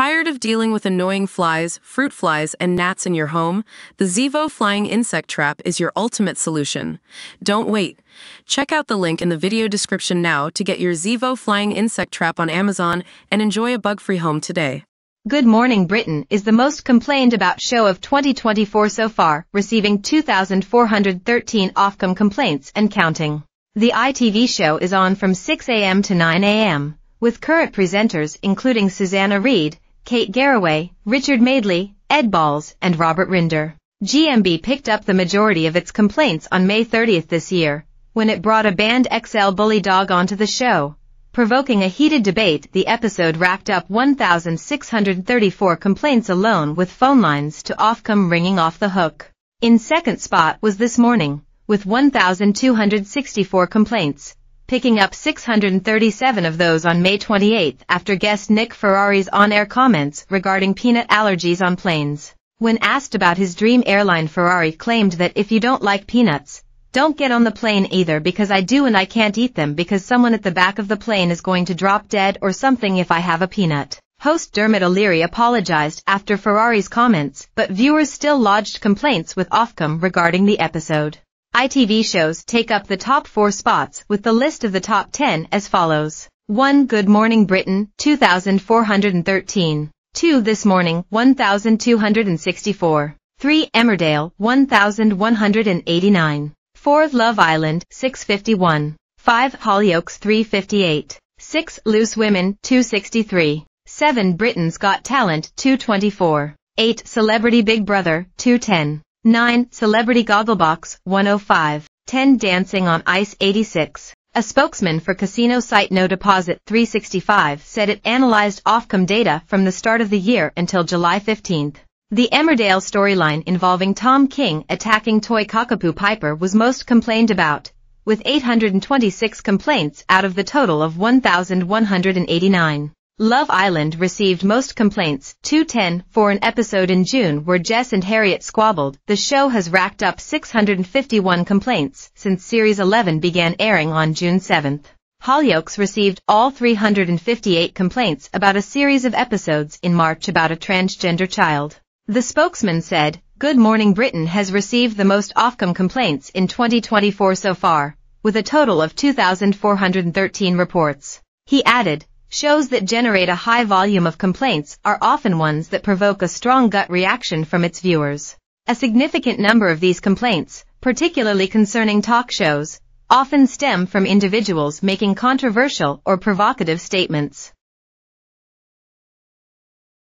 Tired of dealing with annoying flies, fruit flies, and gnats in your home? The Zevo Flying Insect Trap is your ultimate solution. Don't wait. Check out the link in the video description now to get your Zevo Flying Insect Trap on Amazon and enjoy a bug-free home today. Good Morning Britain is the most complained about show of 2024 so far, receiving 2,413 Ofcom complaints and counting. The ITV show is on from 6 a.m. to 9 a.m with current presenters including Susanna Reid, Kate Garraway, Richard Madeley, Ed Balls, and Robert Rinder. GMB picked up the majority of its complaints on May 30th this year, when it brought a banned XL bully dog onto the show. Provoking a heated debate, the episode racked up 1,634 complaints alone with phone lines to Ofcom ringing off the hook. In second spot was This Morning, with 1,264 complaints, picking up 637 of those on May 28 after guest Nick Ferrari's on-air comments regarding peanut allergies on planes. When asked about his dream airline Ferrari claimed that if you don't like peanuts, don't get on the plane either because I do and I can't eat them because someone at the back of the plane is going to drop dead or something if I have a peanut. Host Dermot O'Leary apologized after Ferrari's comments, but viewers still lodged complaints with Ofcom regarding the episode. ITV shows take up the top four spots with the list of the top 10 as follows. 1. Good Morning Britain, 2,413. 2. This Morning, 1,264. 3. Emmerdale, 1,189. 4. Love Island, 651. 5. Hollyoaks, 358. 6. Loose Women, 263. 7. Britain's Got Talent, 224. 8. Celebrity Big Brother, 210. 9. Celebrity Gogglebox, 105. 10. Dancing on Ice 86. A spokesman for casino site No Deposit 365 said it analyzed Ofcom data from the start of the year until July 15. The Emmerdale storyline involving Tom King attacking toy cockapoo Piper was most complained about, with 826 complaints out of the total of 1,189. Love Island received most complaints, 210, for an episode in June where Jess and Harriet squabbled. The show has racked up 651 complaints since Series 11 began airing on June 7th. Hollyoaks received all 358 complaints about a series of episodes in March about a transgender child. The spokesman said, Good Morning Britain has received the most Ofcom complaints in 2024 so far, with a total of 2,413 reports. He added, Shows that generate a high volume of complaints are often ones that provoke a strong gut reaction from its viewers. A significant number of these complaints, particularly concerning talk shows, often stem from individuals making controversial or provocative statements.